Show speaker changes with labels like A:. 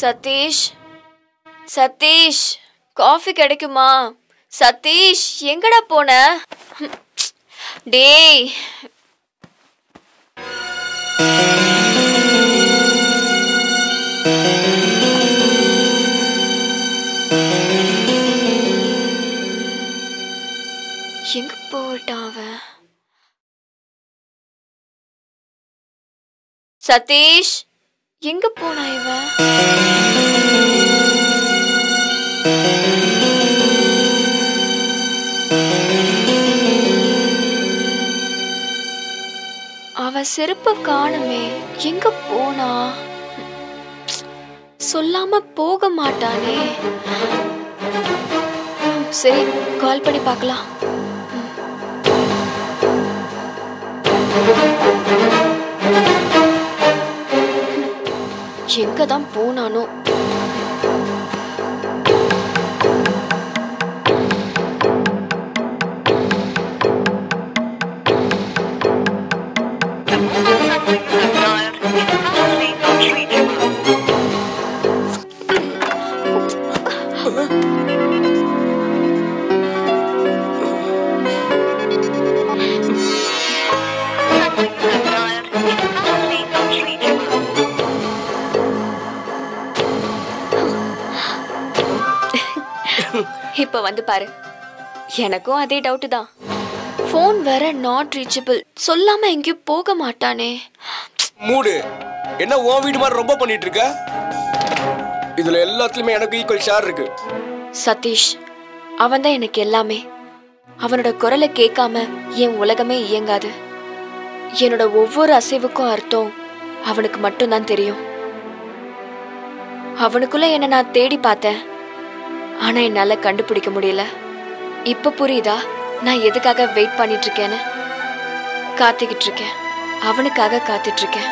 A: Satish Satish coffee கிடைக்குமா? சதீஷ் எங்கடா போன? டேய். எங்க போட்டான் அவன்? சதீஷ். எங்க போனா இவ? அவ செருப்ப காணுமே எங்க போனா? சொல்லாம போக மாட்டானே. சரி கால் பண்ணி பார்க்கலாம். எங்க தான் போனானோ இப்ப வந்து பாரு. எனக்கும் அதே டவுட் தான். ஃபோன் வேற நாட் ரீச்சபிள் சொல்லாம எங்கேயும் போக மாட்டானே.
B: மூடு. என்ன உன் வீடு மாதிரி ரொம்ப பண்ணிட்டு இருக்க? இதுல எல்லாத்துலயுமே எனக்கு ஈக்குவல் ஷேர் இருக்கு.
A: சதீஷ் அவன் தான் எனக்கு எல்லாமே. அவனோட குரலை கேட்காம என் உலகமே இயங்காது. என்னோட ஒவ்வொரு அசைவுக்கும் அர்த்தம் அவனுக்கு மட்டும்தான் தெரியும். அவனுக்குள்ள என்ன நான் தேடி பார்த்தேன். ஆனா என்னால கண்டுபிடிக்க முடியல. இப்ப புரியுதா? நான் எதுக்காக வெயிட் பண்ணிட்டு இருக்கேன்னு காத்துக்கிட்டு இருக்கேன் அவனுக்காக காத்துட்டு இருக்கேன்